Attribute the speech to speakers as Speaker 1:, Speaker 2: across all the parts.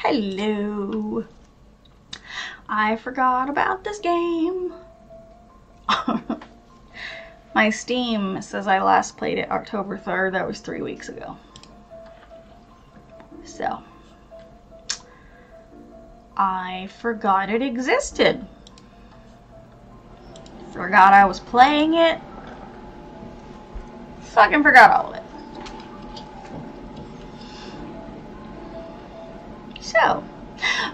Speaker 1: Hello. I forgot about this game. My Steam says I last played it October 3rd. That was three weeks ago. So, I forgot it existed. Forgot I was playing it. Fucking forgot all of it. So,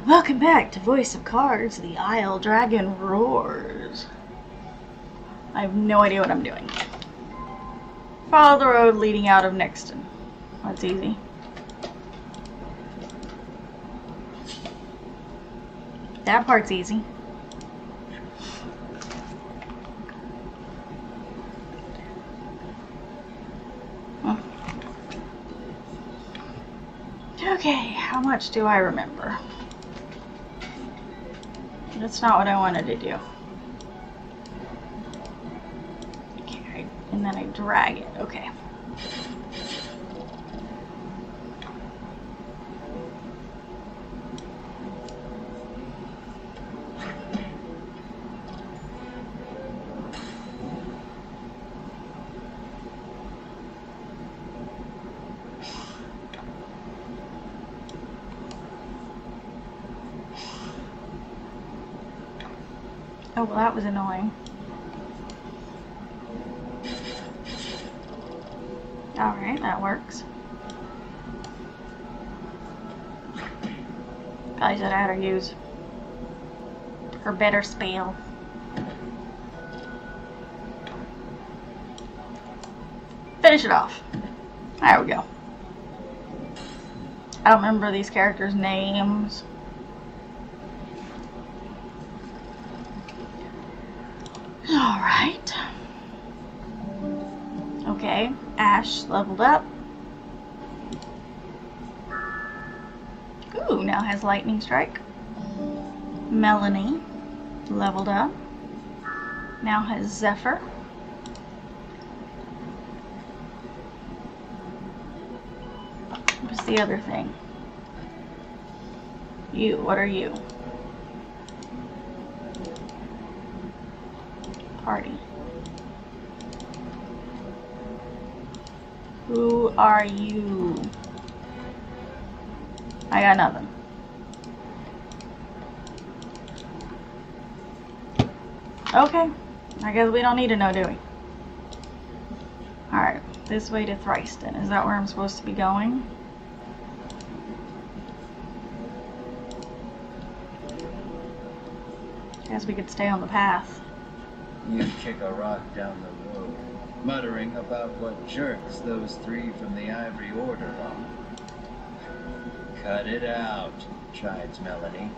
Speaker 1: welcome back to Voice of Cards, The Isle Dragon Roars. I have no idea what I'm doing. Follow the road leading out of Nixton. That's easy. That part's easy. Hmm. Okay, how much do I remember? That's not what I wanted to do. Okay, and then I drag it. Okay. Well, that was annoying. Alright, that works. Probably should have had her use her better spell. Finish it off. There we go. I don't remember these characters' names. Ash leveled up. Ooh, now has Lightning Strike. Melanie leveled up. Now has Zephyr. What's the other thing? You, what are you? Party. Who are you? I got nothing. Okay. I guess we don't need to know, do we? Alright. This way to Thriceton. Is that where I'm supposed to be going? Guess we could stay on the path.
Speaker 2: You kick a rock down the road, muttering about what jerks those three from the Ivory Order are. Cut it out, chides Melanie.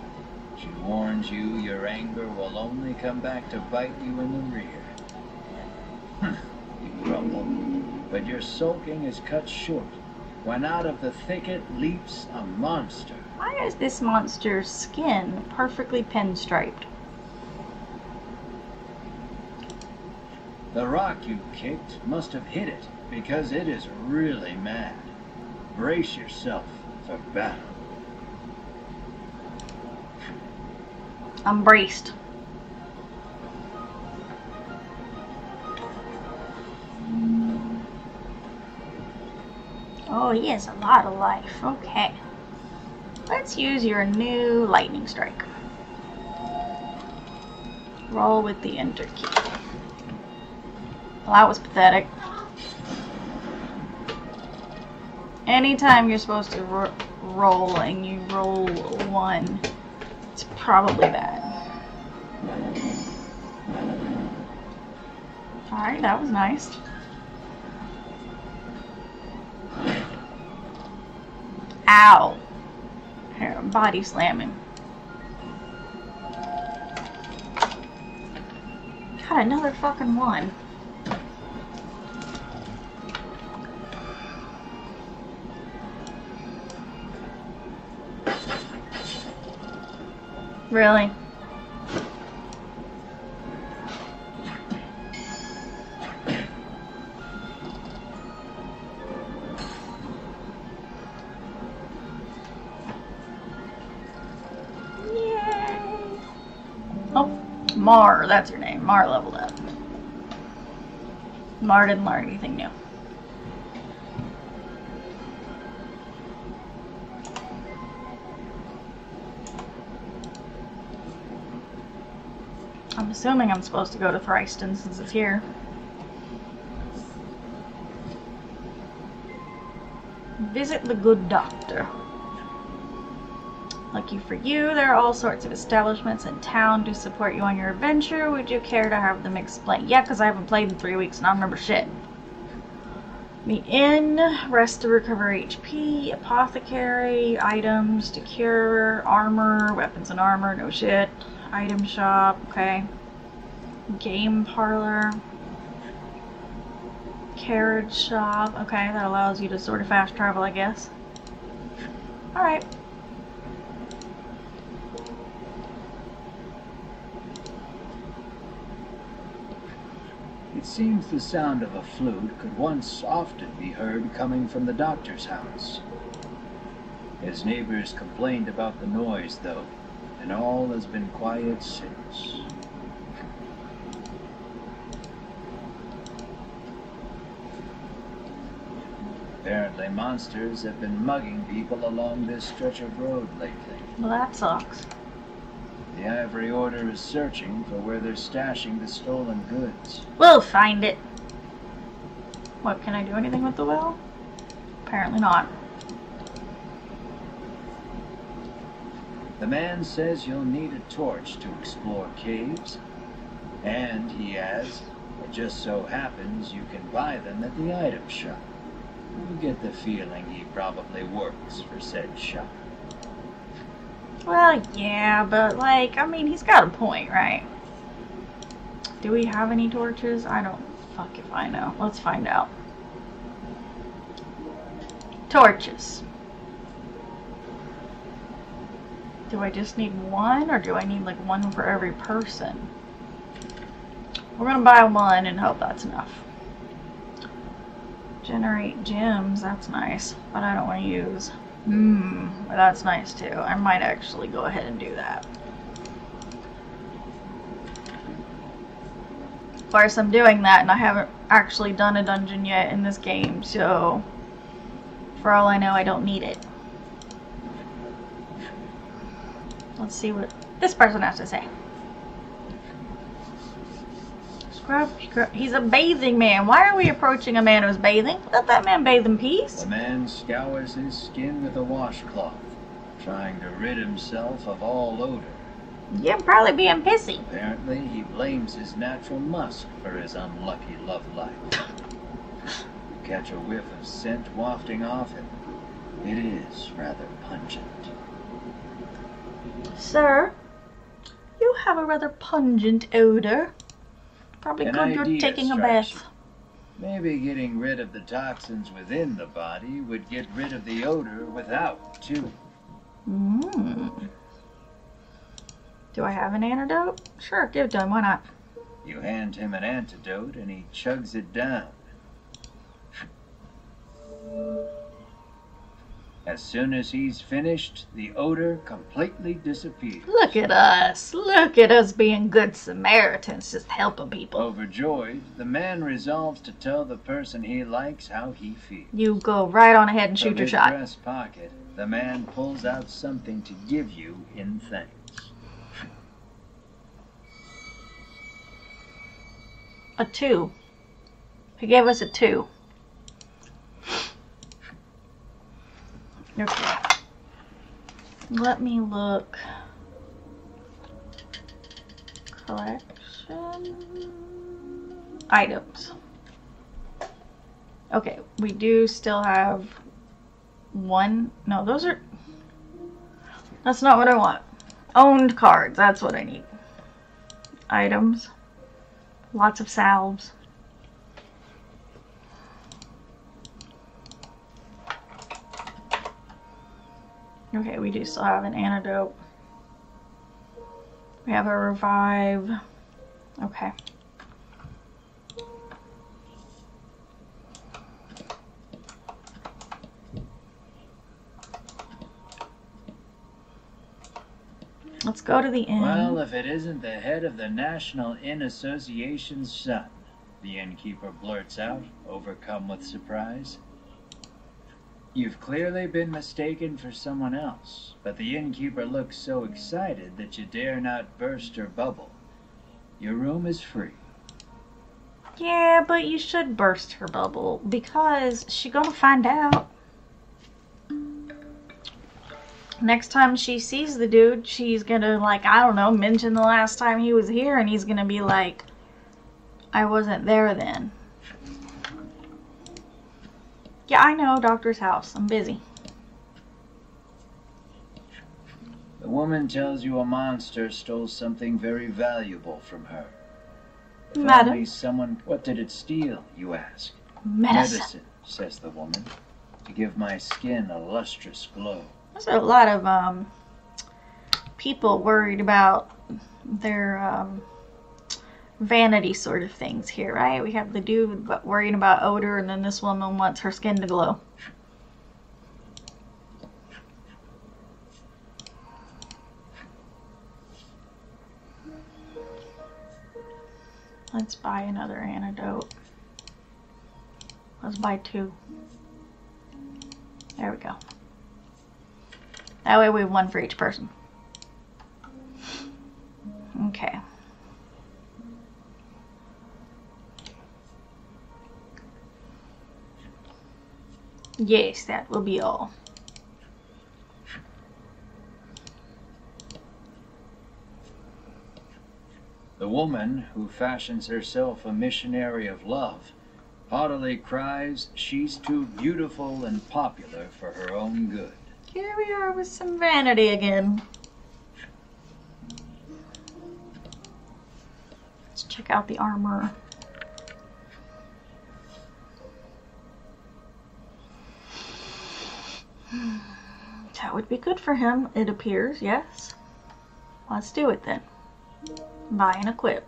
Speaker 2: She warns you your anger will only come back to bite you in the rear. Hmm, you grumble, but your sulking is cut short when out of the thicket leaps a monster.
Speaker 1: Why is this monster's skin perfectly pinstriped?
Speaker 2: The rock you kicked must have hit it, because it is really mad. Brace yourself for battle.
Speaker 1: I'm braced. Oh, he has a lot of life. Okay. Let's use your new lightning strike. Roll with the enter key. Well, that was pathetic. Anytime you're supposed to ro roll and you roll one, it's probably bad. Alright, that was nice. Ow. Here, body slamming. Got another fucking one. Really? Oh, Mar, that's your name. Mar leveled up. Mar didn't learn anything new. I'm assuming I'm supposed to go to Thriceton since it's here. Visit the good doctor. Lucky for you, there are all sorts of establishments in town to support you on your adventure. Would you care to have them explain? Yeah, because I haven't played in three weeks and I remember shit. The inn, rest to recover HP, apothecary, items to cure, armor, weapons and armor, no shit. Item shop, okay. Game parlor. Carriage shop, okay, that allows you to sort of fast travel, I guess. Alright.
Speaker 2: It seems the sound of a flute could once often be heard coming from the doctor's house. His neighbors complained about the noise, though, and all has been quiet since. Apparently, monsters have been mugging people along this stretch of road lately.
Speaker 1: Well, that sucks.
Speaker 2: The Ivory Order is searching for where they're stashing the stolen goods.
Speaker 1: We'll find it. What, can I do anything with the well? Apparently not.
Speaker 2: The man says you'll need a torch to explore caves. And, he adds, it just so happens you can buy them at the item shop. You get the feeling he probably works for said shop.
Speaker 1: Well, yeah, but like, I mean, he's got a point, right? Do we have any torches? I don't fuck if I know. Let's find out. Torches. Do I just need one, or do I need like one for every person? We're gonna buy one and hope that's enough. Generate gems, that's nice, but I don't want to use. Hmm, that's nice too. I might actually go ahead and do that. Of course, I'm doing that and I haven't actually done a dungeon yet in this game, so for all I know, I don't need it. Let's see what this person has to say. Scrub, scrub. He's a bathing man. Why are we approaching a man who's bathing? Let that man bathe in peace.
Speaker 2: The man scours his skin with a washcloth, trying to rid himself of all odor.
Speaker 1: You're probably being pissy.
Speaker 2: Apparently, he blames his natural musk for his unlucky love life. Catch a whiff of scent wafting off him. It is rather pungent.
Speaker 1: Sir, you have a rather pungent odor. Probably
Speaker 2: An
Speaker 1: good you're taking a bath.
Speaker 2: Maybe getting rid of the toxins within the body would get rid of the odor without, too.
Speaker 1: Mmm. Do I have an antidote? Sure, give it to him. Why not?
Speaker 2: You hand him an antidote and he chugs it down. As soon as he's finished, the odor completely disappears.
Speaker 1: Look at us. Look at us being good Samaritans, just helping people.
Speaker 2: Overjoyed, the man resolves to tell the person he likes how he feels.
Speaker 1: You go right on ahead and shoot
Speaker 2: From
Speaker 1: your
Speaker 2: his
Speaker 1: shot.
Speaker 2: breast pocket, the man pulls out something to give you in thanks.
Speaker 1: A two. He gave us a two. Okay. Let me look. Collection. Items. Okay, we do still have one. No, those are. That's not what I want. Owned cards. That's what I need. Items. Lots of salves. Okay, we do still have an antidote. We have a revive. Okay. Let's go to the inn.
Speaker 2: Well, if it isn't the head of the National Inn Association's son, the innkeeper blurts out, overcome with surprise. You've clearly been mistaken for someone else, but the innkeeper looks so excited that you dare not burst her bubble. Your room is free.
Speaker 1: yeah, but you should burst her bubble because she gonna find out. Next time she sees the dude, she's gonna like I don't know mention the last time he was here, and he's gonna be like, "I wasn't there then." Yeah, I know, doctor's house. I'm busy.
Speaker 2: The woman tells you a monster stole something very valuable from her. If
Speaker 1: Madam?
Speaker 2: only someone. What did it steal? You ask.
Speaker 1: Medicine.
Speaker 2: says the woman, to give my skin a lustrous glow.
Speaker 1: There's a lot of um, people worried about their um, vanity sort of things here, right? We have the dude worrying about odor, and then this woman wants her skin to glow. Let's buy another antidote. Let's buy two. There we go. That way we have one for each person. Okay. Yes, that will be all.
Speaker 2: The woman, who fashions herself a missionary of love, haughtily cries she's too beautiful and popular for her own good.
Speaker 1: Here we are with some vanity again. Let's check out the armor. That would be good for him, it appears, yes. Let's do it then. Buy and equip.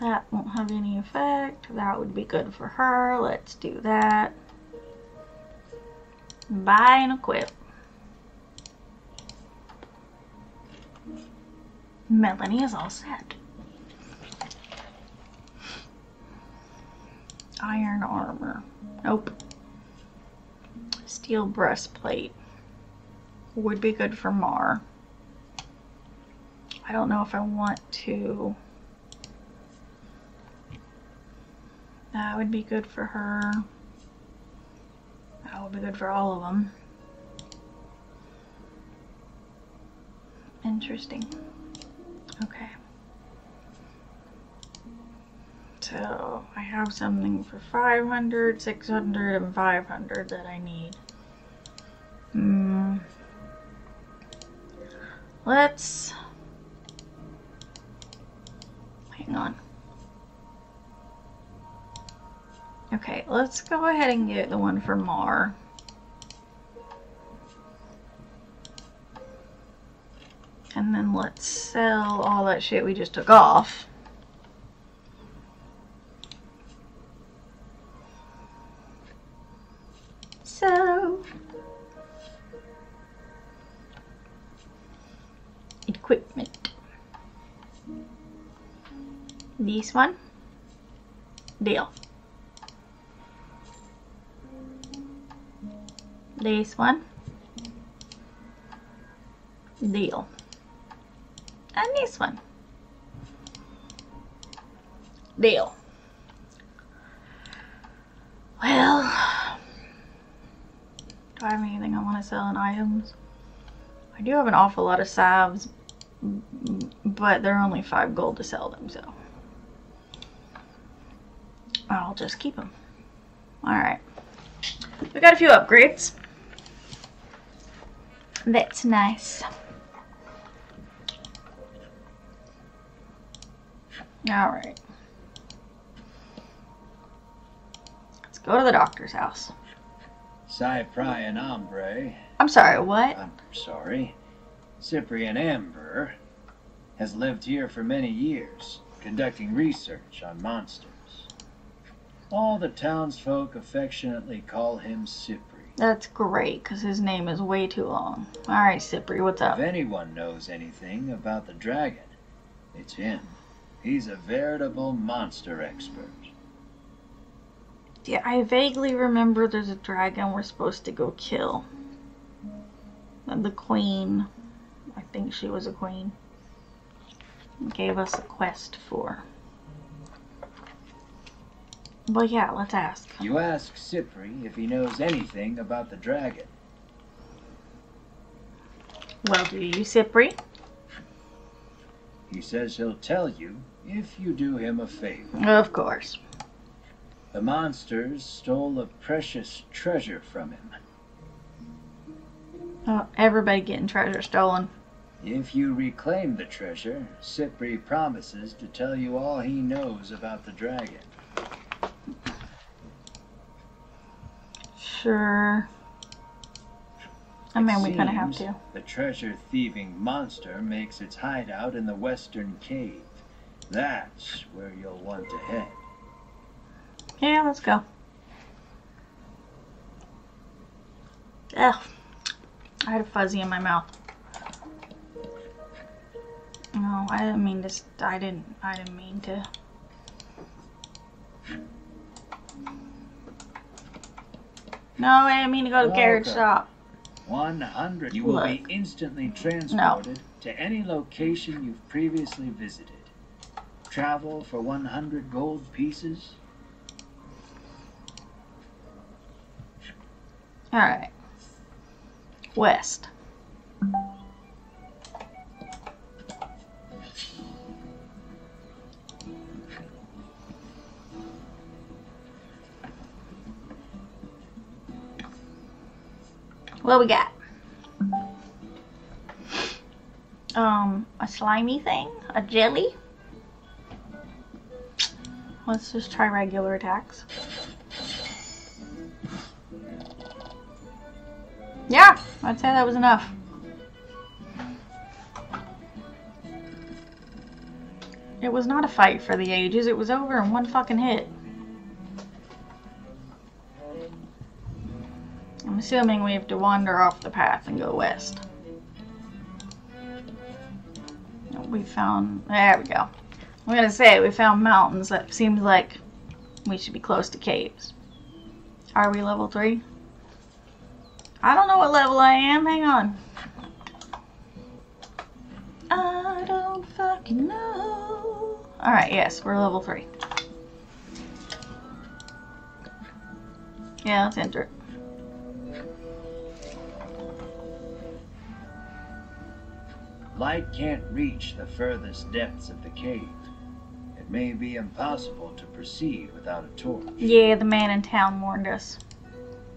Speaker 1: That won't have any effect. That would be good for her. Let's do that. Buy and equip. Melanie is all set. Iron armor. Nope. Steel breastplate. Would be good for Mar. I don't know if I want to. That would be good for her. That would be good for all of them. Interesting. Okay. So I have something for 500, 600, and 500 that I need. Hmm. Let's. Hang on. Okay, let's go ahead and get the one for Mar. And then let's sell all that shit we just took off. So, equipment. This one, deal. This one, deal. And this one, deal. Well, do I have anything I want to sell in items? I do have an awful lot of salves, but they're only five gold to sell them, so I'll just keep them. All right, we got a few upgrades. That's nice. All right. Let's go to the doctor's house.
Speaker 2: Cyprian Ambre,
Speaker 1: I'm sorry, what?
Speaker 2: I'm sorry, Cyprian Amber, has lived here for many years. conducting research on monsters. All the townsfolk affectionately call him Cypri.
Speaker 1: That's great, because his name is way too long. Alright, Cypri, what's up?
Speaker 2: If anyone knows anything about the dragon, it's him. He's a veritable monster expert.
Speaker 1: Yeah, I vaguely remember there's a dragon we're supposed to go kill. And the queen, I think she was a queen, gave us a quest for. But yeah, let's ask.
Speaker 2: You ask Cypri if he knows anything about the dragon.
Speaker 1: Well, do you, Cypri?
Speaker 2: He says he'll tell you if you do him a favor.
Speaker 1: Of course.
Speaker 2: The monsters stole a precious treasure from him.
Speaker 1: Oh, everybody getting treasure stolen.
Speaker 2: If you reclaim the treasure, Cypri promises to tell you all he knows about the dragon.
Speaker 1: Sure. I
Speaker 2: It
Speaker 1: mean, we kind of have to.
Speaker 2: The treasure thieving monster makes its hideout in the western cave. That's where you'll want to head.
Speaker 1: Yeah, let's go. Ugh. I had a fuzzy in my mouth. No, I didn't mean to. I didn't. I didn't mean to. No, I didn't mean to go to the carriage shop.
Speaker 2: 100. You will
Speaker 1: Look.
Speaker 2: be instantly transported to any location you've previously visited. Travel for 100 gold pieces.
Speaker 1: All right. West. What we got? Um, a slimy thing? A jelly? Let's just try regular attacks. Yeah, I'd say that was enough. It was not a fight for the ages, it was over in one fucking hit. I'm assuming we have to wander off the path and go west. We found. There we go. I'm gonna say we found mountains that seems like we should be close to caves. Are we level 3? I don't know what level I am. Hang on. I don't fucking know. Alright, yes, we're level 3. Yeah, let's enter.
Speaker 2: Light can't reach the furthest depths of the cave. May be impossible to proceed without a torch.
Speaker 1: Yeah, the man in town warned us.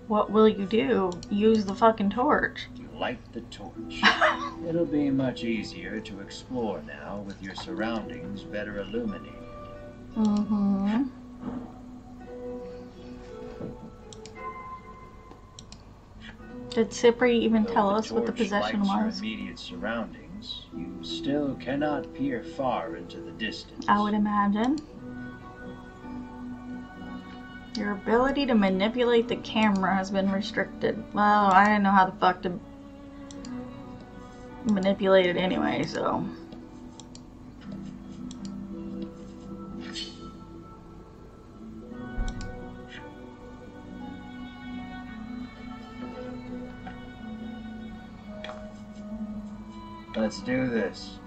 Speaker 1: What will you do? Use the fucking torch.
Speaker 2: You light the torch. It'll be much easier to explore now with your surroundings better illuminated.
Speaker 1: Mm-hmm. Did Cypri even
Speaker 2: Though
Speaker 1: tell us what the possession
Speaker 2: lights your
Speaker 1: was?
Speaker 2: immediate surroundings, you still cannot peer far into the distance.
Speaker 1: I would imagine. Your ability to manipulate the camera has been restricted. Well, I didn't know how the fuck to manipulate it anyway, so.
Speaker 2: Let's do this.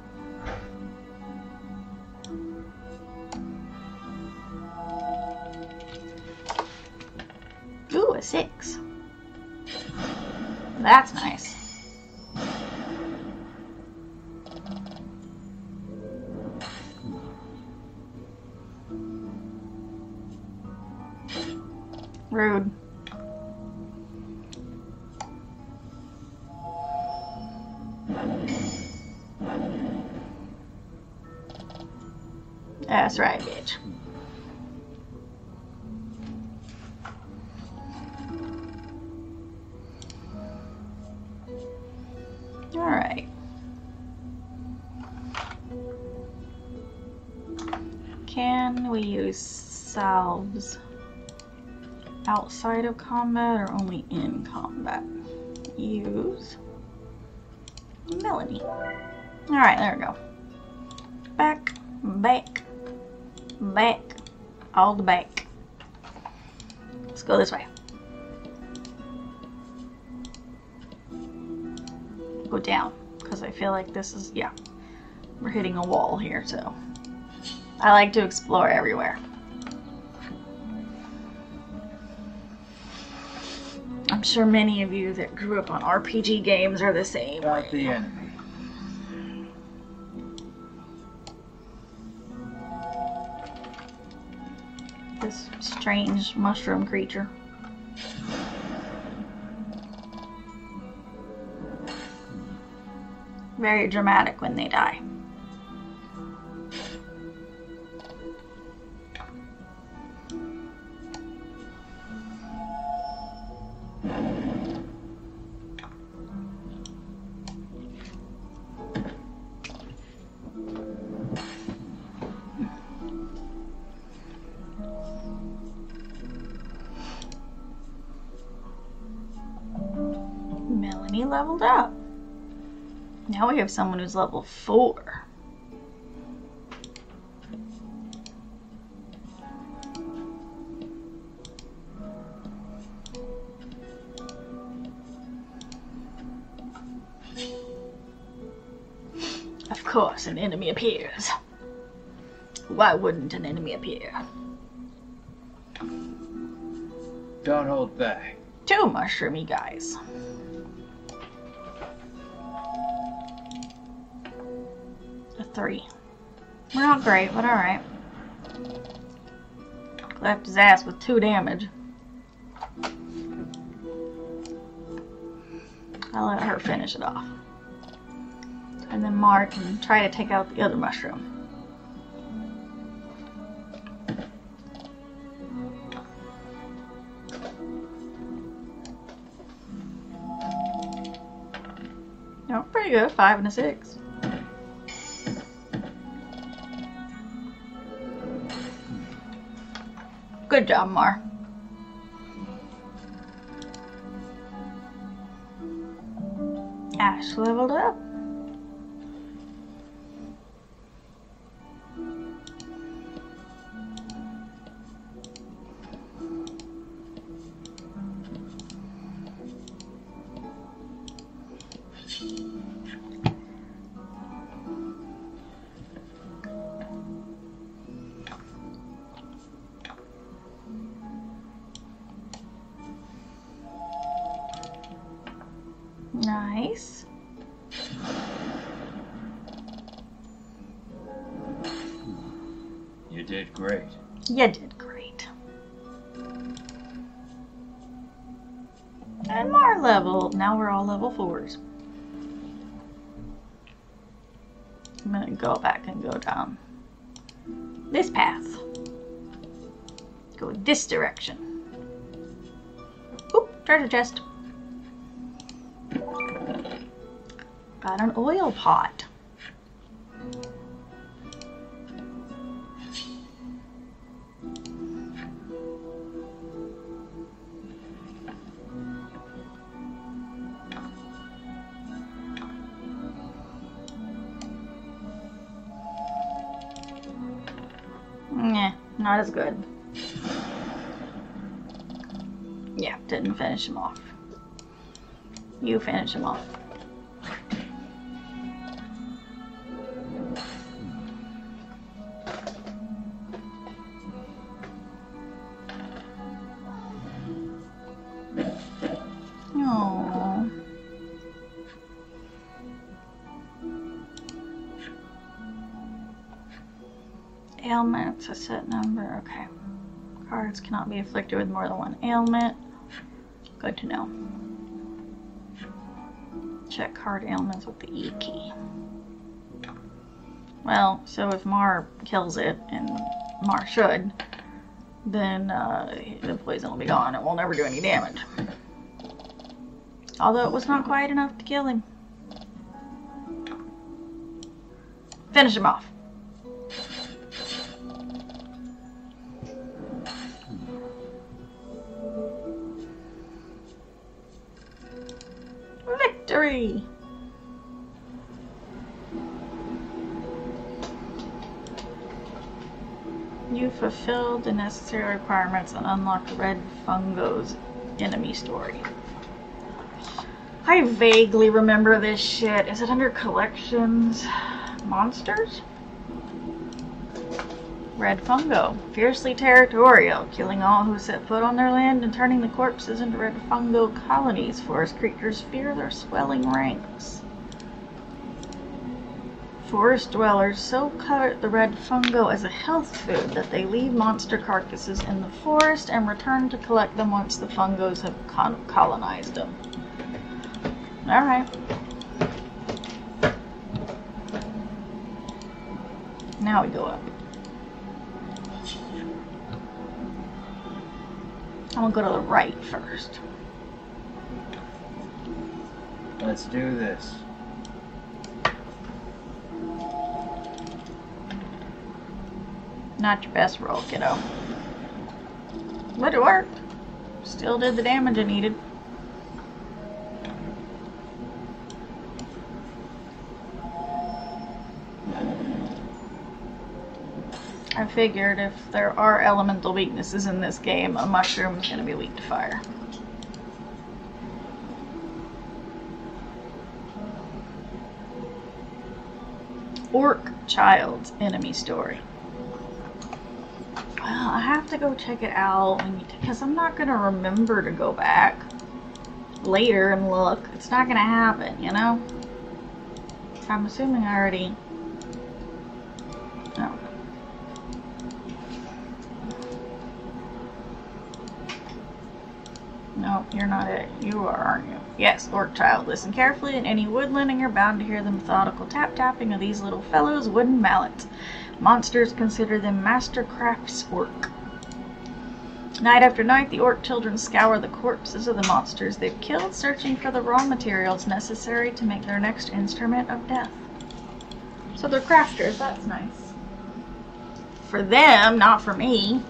Speaker 1: Ooh, a six. That's nice. Rude. Outside of combat or only in combat? Use Melanie. Alright, there we go. Back, back, back, all the back. Let's go this way. Go down, because I feel like this is, yeah, we're hitting a wall here, so I like to explore everywhere. I'm sure many of you that grew up on RPG games are the same
Speaker 2: About
Speaker 1: way.
Speaker 2: the enemy.
Speaker 1: This strange mushroom creature. Very dramatic when they die. Leveled up. Now we have someone who's level four. Of course, an enemy appears. Why wouldn't an enemy appear?
Speaker 2: Don't hold back.
Speaker 1: Two mushroomy guys. Three. We're not great, but alright. Left his ass with two damage. I'll let her finish it off. And then Mark can try to take out the other mushroom. No, pretty good. Five and a six. Job, Ash leveled up.
Speaker 2: You did great.
Speaker 1: And Mar level. Now we're all level fours. I'm gonna go back and go down this path. Go this direction. Oop, treasure chest. Got an oil pot. Not as good. Yeah, didn't finish him off. You finish him off. Be afflicted with more than one ailment. Good to know. Check card ailments with the E key. Well, so if Mar kills it, and Mar should, then uh, the poison will be gone. It will never do any damage. Although it was not quite enough to kill him. Finish him off. You fulfilled the necessary requirements and unlocked Red Fungo's enemy story. I vaguely remember this shit. Is it under collections? Monsters? Red Fungo, fiercely territorial, killing all who set foot on their land and turning the corpses into Red Fungo colonies. Forest creatures fear their swelling ranks. Forest dwellers so covet the red fungo as a health food that they leave monster carcasses in the forest and return to collect them once the fungos have colonized them. Alright. Now we go up. I'm gonna go to the right first.
Speaker 2: Let's do this.
Speaker 1: Not your best roll, kiddo. But it worked. Still did the damage I needed. I figured if there are elemental weaknesses in this game, a mushroom is going to be weak to fire. Orc Child's enemy story. Well, I have to go check it out because I'm not going to remember to go back later and look. It's not going to happen, you know? I'm assuming I already. No. No, you're not it. You are, aren't you? Yes, Orc Child. Listen carefully. In any woodland, and you're bound to hear the methodical tap tapping of these little fellows' wooden mallets. Monsters consider them master crafts work. Night after night, the orc children scour the corpses of the monsters they've killed, searching for the raw materials necessary to make their next instrument of death. So they're crafters, that's nice. For them, not for me.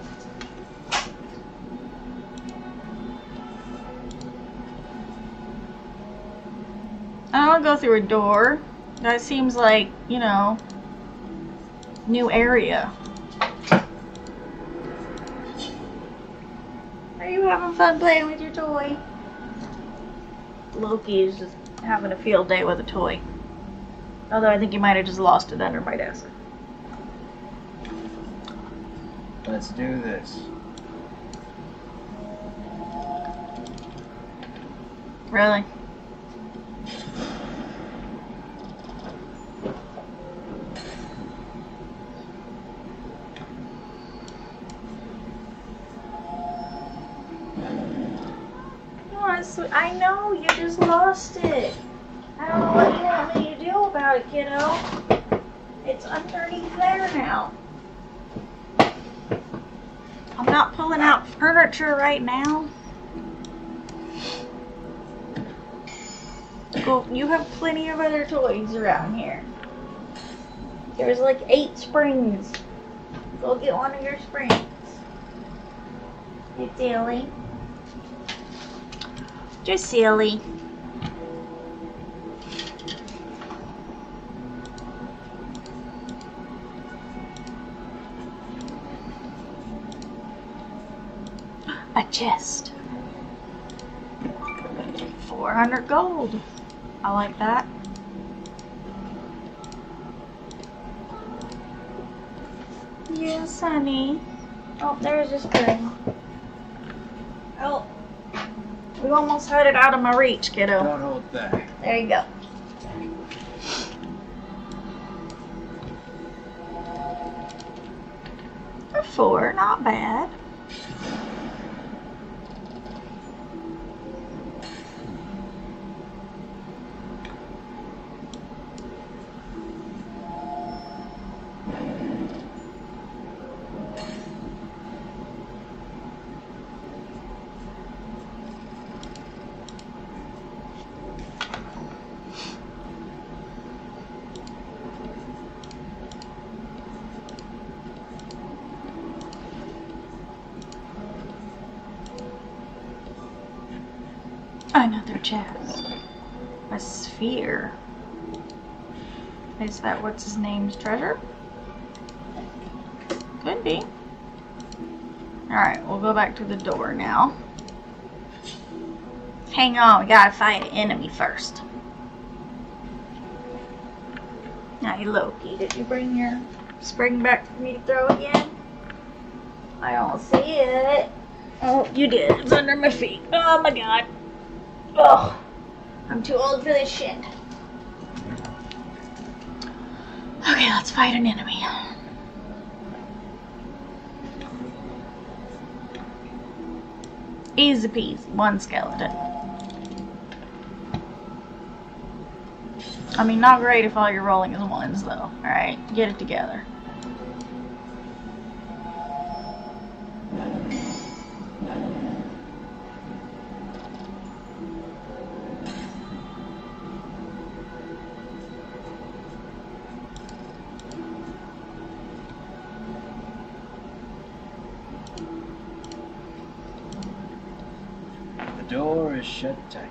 Speaker 1: I'll go through a door. That seems like, you know, new area. Are you having fun playing with your toy? Loki is just having a field day with a toy. Although I think he might have just lost it under my desk.
Speaker 2: Let's do this.
Speaker 1: Really? I know, you just lost it. I don't know what you want me to do about it, kiddo. It's underneath there now. I'm not pulling out furniture right now. Go, you have plenty of other toys around here. There's like eight springs. Go get one of your springs. You silly. You're silly. A chest. 400 gold. I like that. Yes, honey. Oh, there's a spring. Oh. We almost had it out of my reach, kiddo.
Speaker 2: Don't hold back.
Speaker 1: There you go. A four, not bad. Another chest. A sphere. Is that what's his name's treasure? Could be. Alright, we'll go back to the door now. Hang on, we gotta fight an enemy first. Now, Loki, did you bring your spring back for me to throw again? I don't see it. Oh, you did. It's under my feet. Oh my god. Oh, I'm too old for this shit. Okay, let's fight an enemy. Easy peasy. One skeleton. I mean, not great if all you're rolling is ones, though. Alright, get it together.
Speaker 2: The door is shut tight.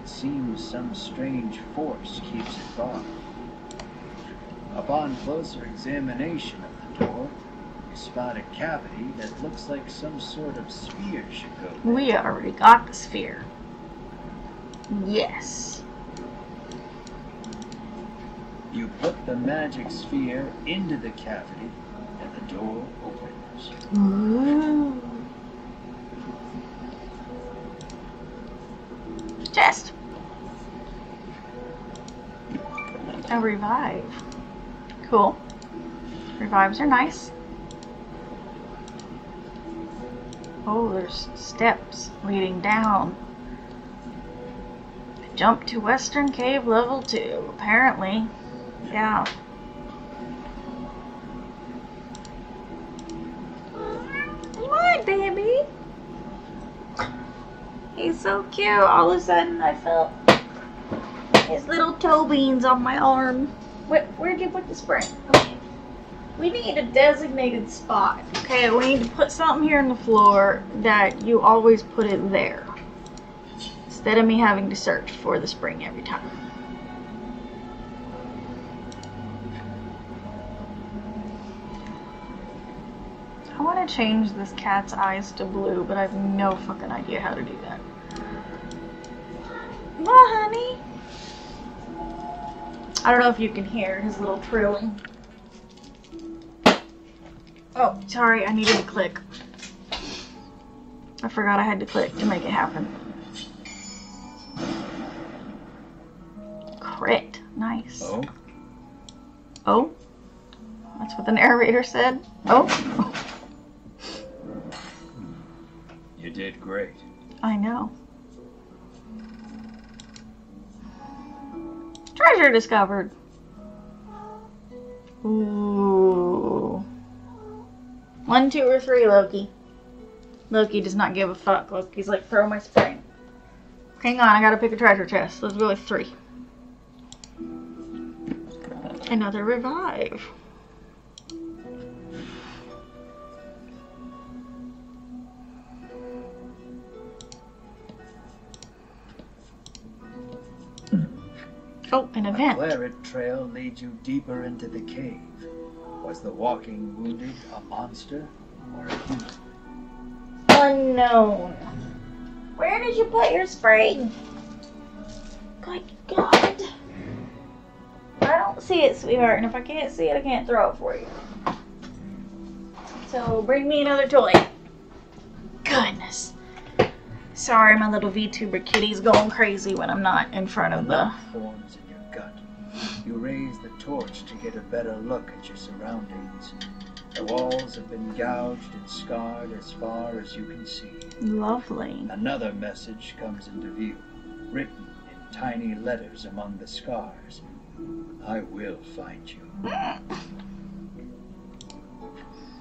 Speaker 2: It seems some strange force keeps it barred. Upon closer examination of the door, you spot a cavity that looks like some sort of sphere should go there.
Speaker 1: We already got the sphere. Yes.
Speaker 2: You put the magic sphere into the cavity, and the door opens.
Speaker 1: Ooh. Chest. Revive. Cool. Revives are nice. Oh, there's steps leading down. Jump to Western Cave level 2. Apparently. Yeah. What, baby? He's so cute. All of a sudden, I felt his little toe beans on my arm. Where, where'd you put the spring? Okay. We need a designated spot. Okay, we need to put something here on the floor that you always put it there. Instead of me having to search for the spring every time. I want to change this cat's eyes to blue, but I have no fucking idea how to do that. Well, honey. I don't know if you can hear his little trilling. Oh, sorry, I needed to click. I forgot I had to click to make it happen. Crit. Nice.
Speaker 2: Oh,
Speaker 1: Oh? That's what the narrator said. Oh?
Speaker 2: you did great.
Speaker 1: I know. Treasure discovered. Ooh. One, two, or three, Loki. Loki does not give a fuck. Loki's like, throw my spring. Hang on, I gotta pick a treasure chest. Let's go with three. Another revive. Oh, an
Speaker 2: A
Speaker 1: event.
Speaker 2: claret trail leads you deeper into the cave. Was the walking wounded a monster or a human?
Speaker 1: Unknown. Where did you put your spring? Good God. I don't see it, sweetheart, and if I can't see it, I can't throw it for you. So bring me another toy. Goodness. Sorry, my little VTuber kitty's going crazy when I'm not in front of the.
Speaker 2: You raise the torch to get a better look at your surroundings. The walls have been gouged and scarred as far as you can see.
Speaker 1: Lovely.
Speaker 2: Another message comes into view, written in tiny letters among the scars. I will find you.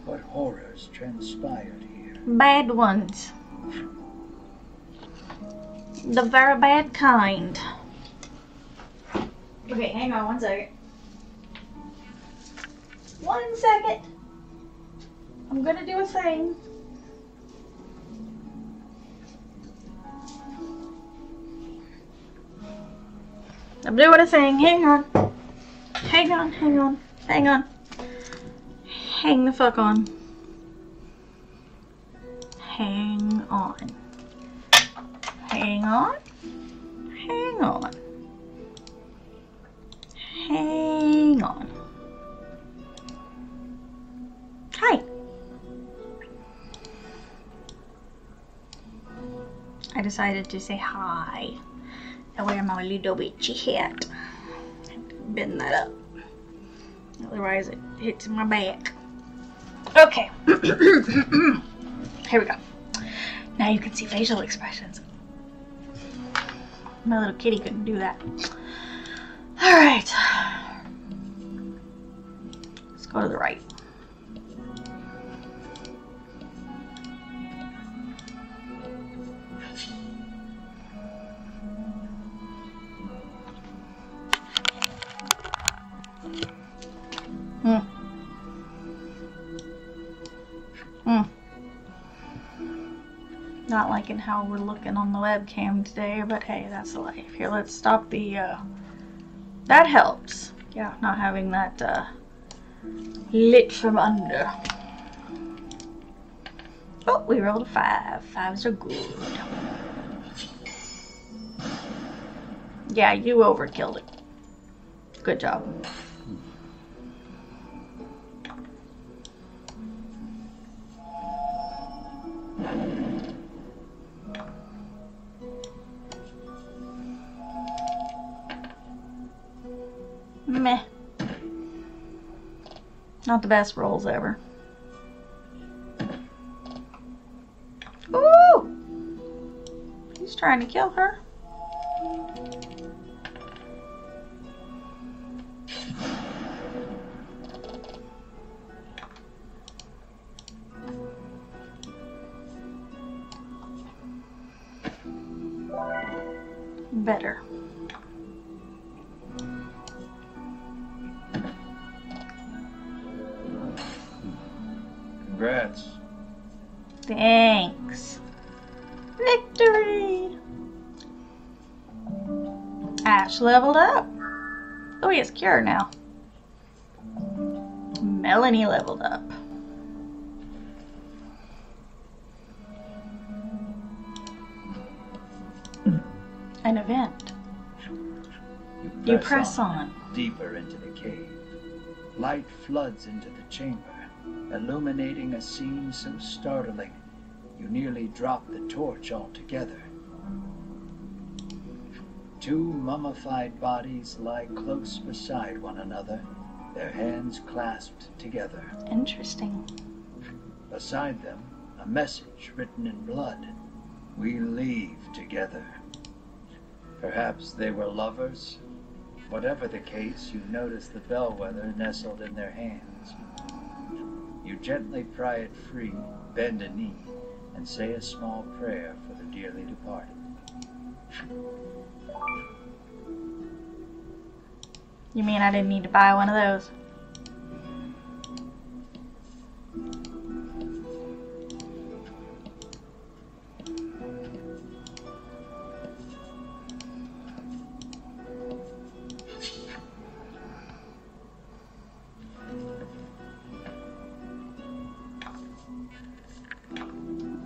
Speaker 2: What horrors transpired here?
Speaker 1: Bad ones. The very bad kind. Okay, hang on one second. One second. I'm gonna do a thing. I'm doing a thing. Hang on. Hang on, hang on, hang on. Hang the fuck on. Hang on. Hang on. Hang on. Hang on. Hi. I decided to say hi. I wear my little bitchy hat. Bend that up. Otherwise it hits my back. Okay. Here we go. Now you can see facial expressions. My little kitty couldn't do that. Alright. Go to the right. Hmm. Hmm. Not liking how we're looking on the webcam today, but hey, that's the life. Here, let's stop the, uh, that helps. Yeah, not having that, uh, lit from under. Oh, we rolled a five. Fives are good. Yeah, you overkilled it. Good job. Not the best rolls ever. Ooh! He's trying to kill her. Better. Oh, he has cure now. Melanie leveled up. Hmm. An event. You press on.
Speaker 2: Deeper into the cave. Light floods into the chamber, illuminating a scene so startling you nearly drop the torch altogether. Two mummified bodies lie close beside one another, their hands clasped together.
Speaker 1: Interesting.
Speaker 2: Beside them, a message written in blood. We leave together. Perhaps they were lovers? Whatever the case, you notice the bellwether nestled in their hands. You gently pry it free, bend a knee, and say a small prayer for the dearly departed.
Speaker 1: You mean I didn't need to buy one of those?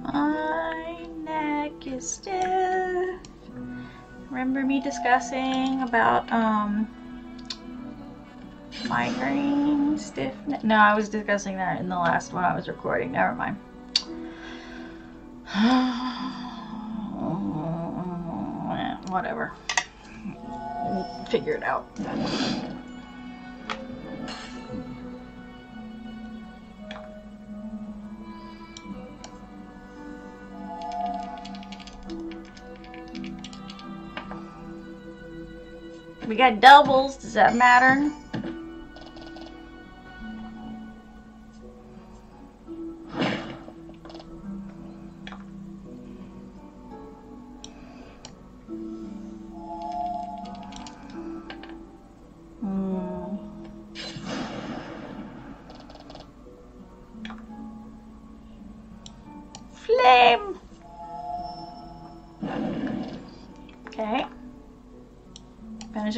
Speaker 1: My neck is stiff. Remember me discussing about um migraine stiffness? No, I was discussing that in the last one I was recording. Never mind. Whatever. Figure it out. We got doubles. Does that matter?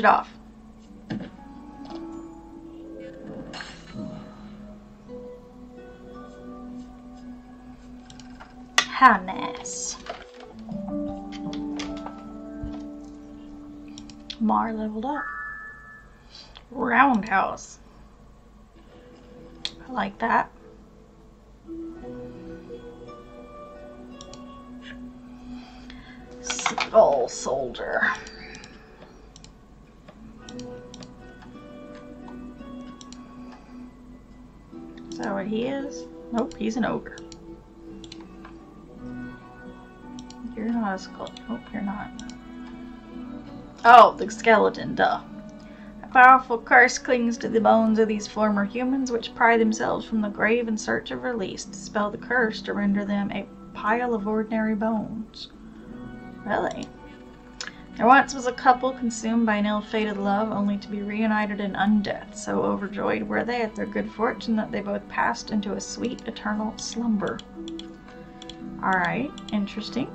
Speaker 1: It off. How nice. Mar leveled up. Roundhouse. I like that. Skull soldier. That what he is? Nope, he's an ogre. You're not a skull. Nope, you're not. Oh, the skeleton, duh. A powerful curse clings to the bones of these former humans, which pry themselves from the grave in search of release. Dispel the curse to render them a pile of ordinary bones. Really? There once was a couple consumed by an ill-fated love, only to be reunited in undeath. So overjoyed were they at their good fortune that they both passed into a sweet eternal slumber. Alright, interesting.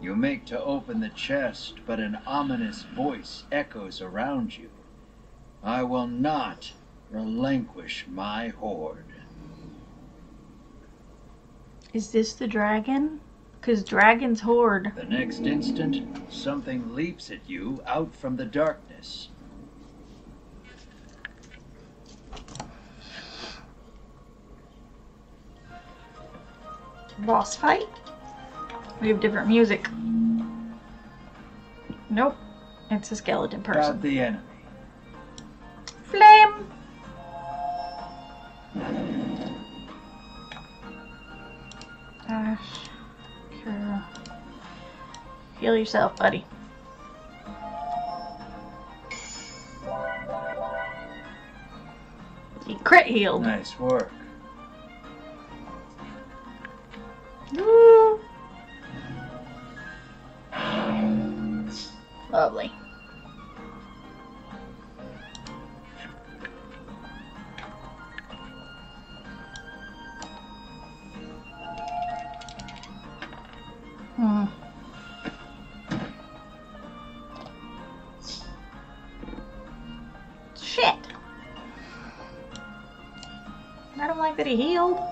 Speaker 2: You make to open the chest, but an ominous voice echoes around you. I will not relinquish my hoard.
Speaker 1: Is this the dragon? Because dragons hoard.
Speaker 2: The next instant, something leaps at you out from the darkness.
Speaker 1: Boss fight? We have different music. Nope. It's a skeleton
Speaker 2: About
Speaker 1: person.
Speaker 2: the enemy.
Speaker 1: Flame! Ash. Kira. Heal yourself, buddy. He crit healed.
Speaker 2: Nice work.
Speaker 1: Healed.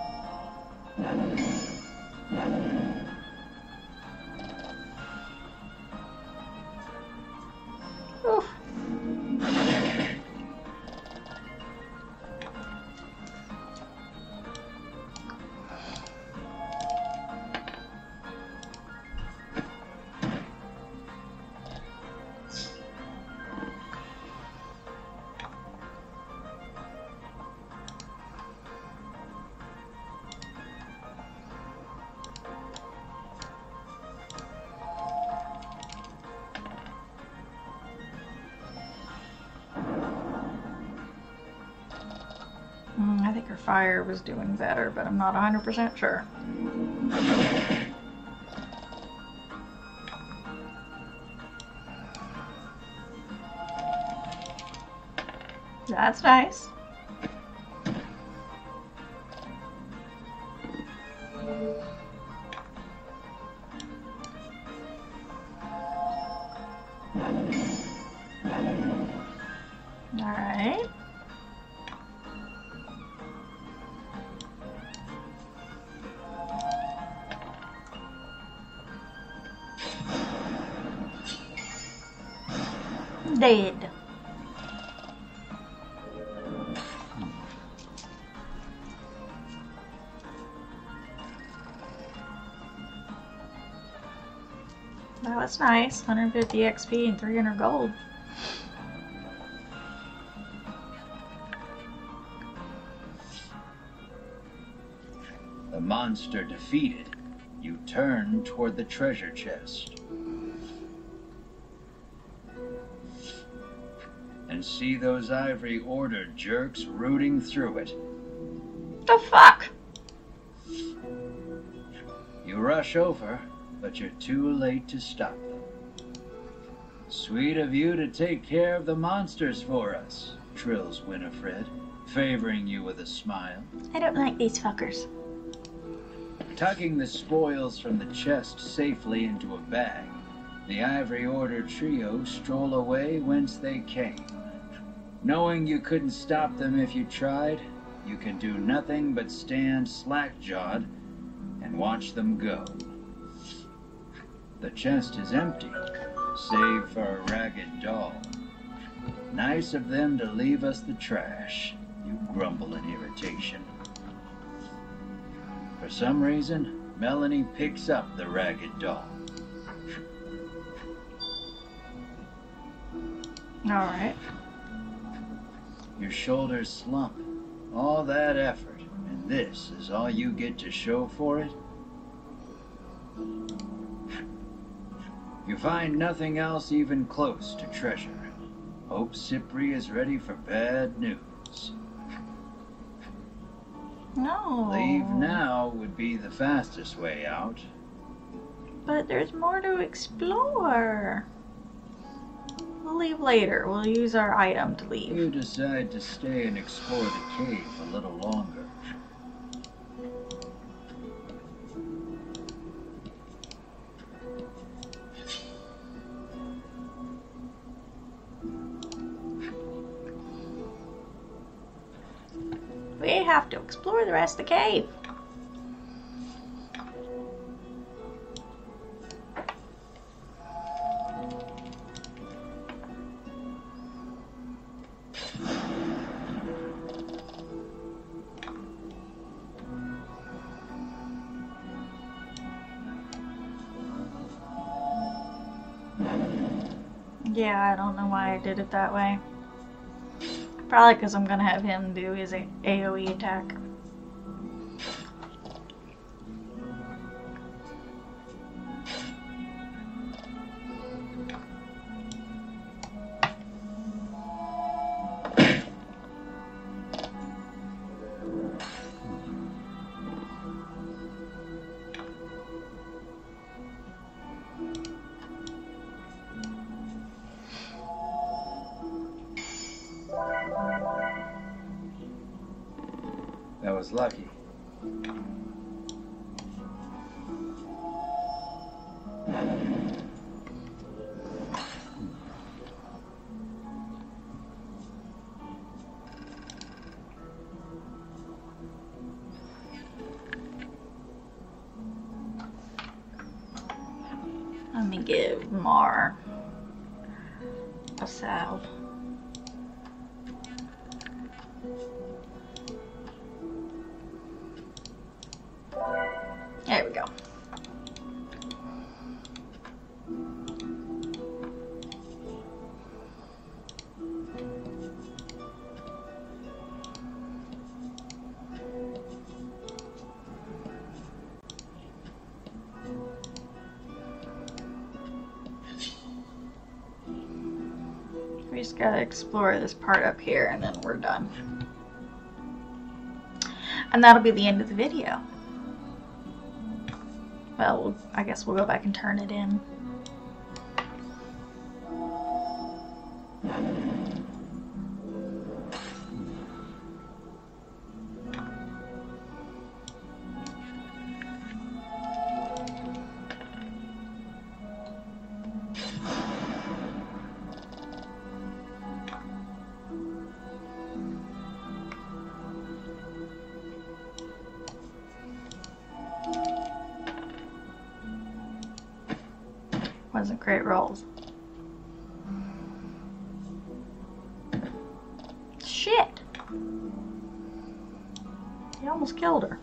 Speaker 1: Fire was doing better, but I'm not 100% sure. That's nice. All right. Nice. 150 XP and 300 gold.
Speaker 2: The monster defeated, you turn toward the treasure chest. And see those Ivory Order jerks rooting through it.
Speaker 1: The fuck?
Speaker 2: You rush over, but you're too late to stop. Sweet of you to take care of the monsters for us, trills Winifred, favoring you with a smile.
Speaker 1: I don't like these fuckers.
Speaker 2: Tucking the spoils from the chest safely into a bag, the Ivory Order trio stroll away whence they came. Knowing you couldn't stop them if you tried, you can do nothing but stand slack-jawed and watch them go. The chest is empty, save for a ragged doll. Nice of them to leave us the trash, you grumble in irritation. For some reason, Melanie picks up the ragged doll.
Speaker 1: Alright.
Speaker 2: Your shoulders slump. All that effort, and this is all you get to show for it? You find nothing else even close to treasure. Hope Cypri is ready for bad news.
Speaker 1: No.
Speaker 2: Leave now would be the fastest way out.
Speaker 1: But there's more to explore. We'll leave later. We'll use our item to leave.
Speaker 2: You decide to stay and explore the cave a little longer.
Speaker 1: Explore the rest of the cave. Yeah, I don't know why I did it that way. Probably because I'm gonna have him do his AoE attack.
Speaker 2: Was lucky.
Speaker 1: Gotta explore this part up here and then we're done. And that'll be the end of the video. Well, we'll- I guess we'll go back and turn it in. Almost killed her.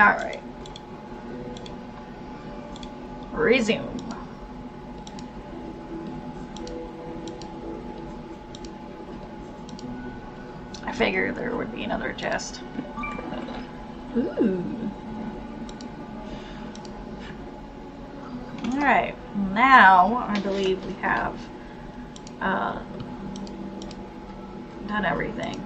Speaker 1: Alright. Resume. I figured there would be another chest. Ooh. Alright, now I believe we have uh, done everything.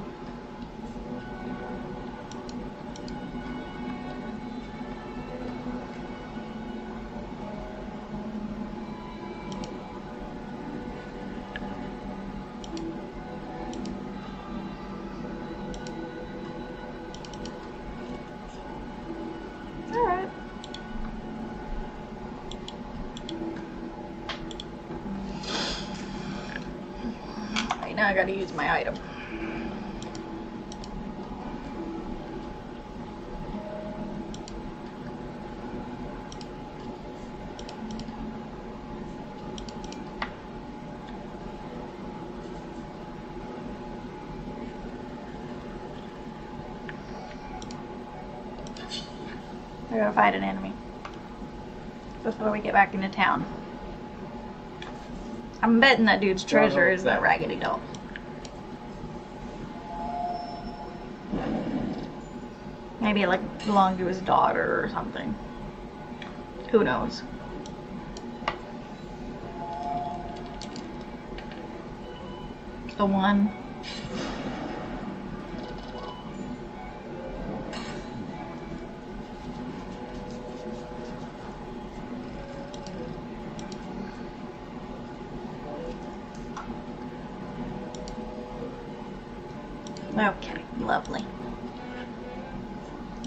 Speaker 1: Alright. Alright, now I gotta use my item. We're gonna fight an enemy. Before we get back into town. I'm betting that dude's treasure is that raggedy doll. Maybe it like belonged to his daughter or something. Who knows? The one. Okay, lovely.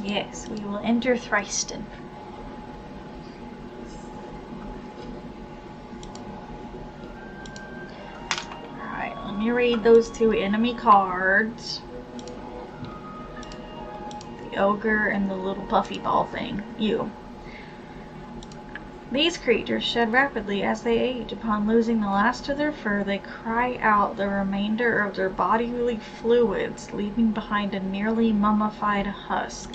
Speaker 1: Yes, enter Thriceton. Alright, let me read those two enemy cards. The ogre and the little puffy ball thing. You. These creatures shed rapidly as they age. Upon losing the last of their fur, they cry out the remainder of their bodily fluids, leaving behind a nearly mummified husk.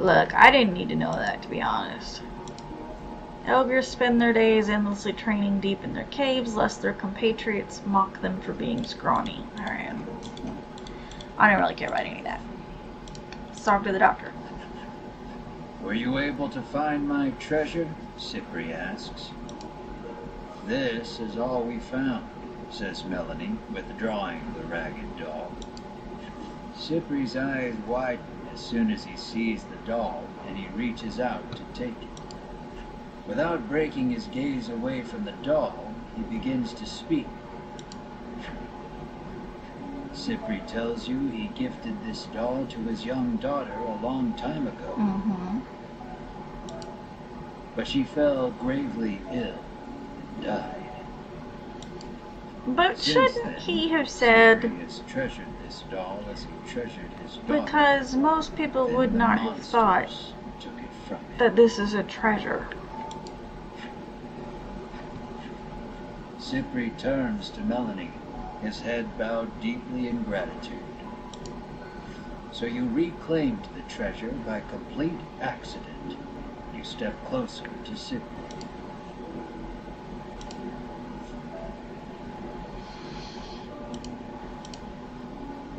Speaker 1: Look, I didn't need to know that, to be honest. Ogres spend their days endlessly training deep in their caves, lest their compatriots mock them for being scrawny. Alright. I don't really care about any of that. Let's talk to the doctor.
Speaker 2: Were you able to find my treasure? Cypri asks. This is all we found, says Melanie, withdrawing the ragged doll. Cypri's eyes widen as soon as he sees the doll, and he reaches out to take it. Without breaking his gaze away from the doll, he begins to speak. Cypri tells you he gifted this doll to his young daughter a long time ago.
Speaker 1: Mm-hmm.
Speaker 2: but she fell gravely ill and died.
Speaker 1: But
Speaker 2: Since
Speaker 1: shouldn't
Speaker 2: then,
Speaker 1: he have said
Speaker 2: has treasured this doll as he treasured his daughter.
Speaker 1: because most people
Speaker 2: Then
Speaker 1: would not have thought
Speaker 2: monsters took it from him.
Speaker 1: that this is a treasure.
Speaker 2: Cypri turns to Melanie, his head bowed deeply in gratitude. So you reclaimed the treasure by complete accident. You step closer to Cypri.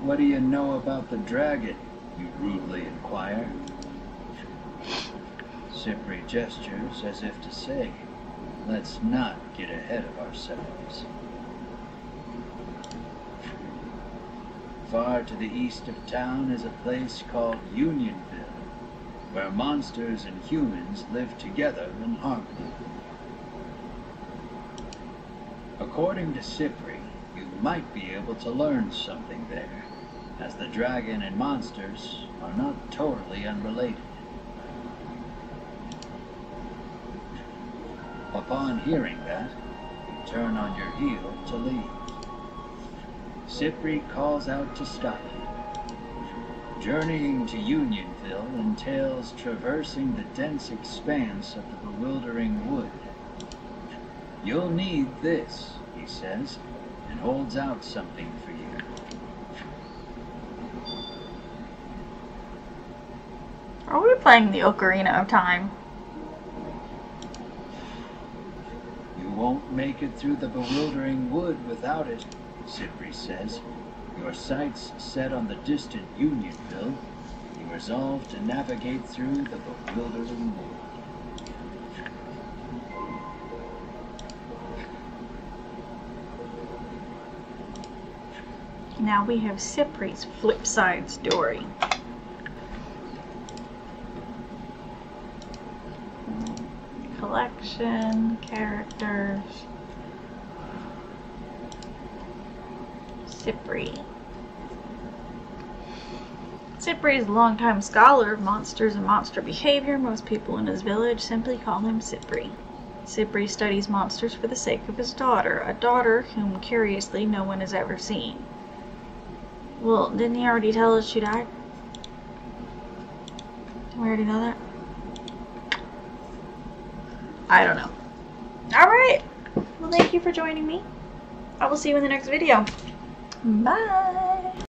Speaker 2: What do you know about the dragon? You rudely inquire. Cypri gestures as if to say, Let's not get ahead of ourselves. Far to the east of town is a place called Unionville, where monsters and humans live together in harmony. According to Cypri, you might be able to learn something there, as the dragon and monsters are not totally unrelated. Upon hearing that, you turn on your heel to leave. Cypri calls out to stop you. Journeying to Unionville entails traversing the dense expanse of the bewildering wood. You'll need this, he says, and holds out something for you.
Speaker 1: Are we playing the Ocarina of Time?
Speaker 2: You won't make it through the bewildering wood without it, Cypri says. Your sights set on the distant Unionville. You resolve to navigate through the bewildering wood.
Speaker 1: Now we have Cypri's flip side story. Collection, characters. Cypri. Cypri is a longtime scholar of monsters and monster behavior. Most people in his village simply call him Cypri. Cypri studies monsters for the sake of his daughter, a daughter whom, curiously, no one has ever seen. Well, didn't he already tell us she died? We already know that? I don't know. Alright. Well, thank you for joining me. I will see you in the next video. Bye.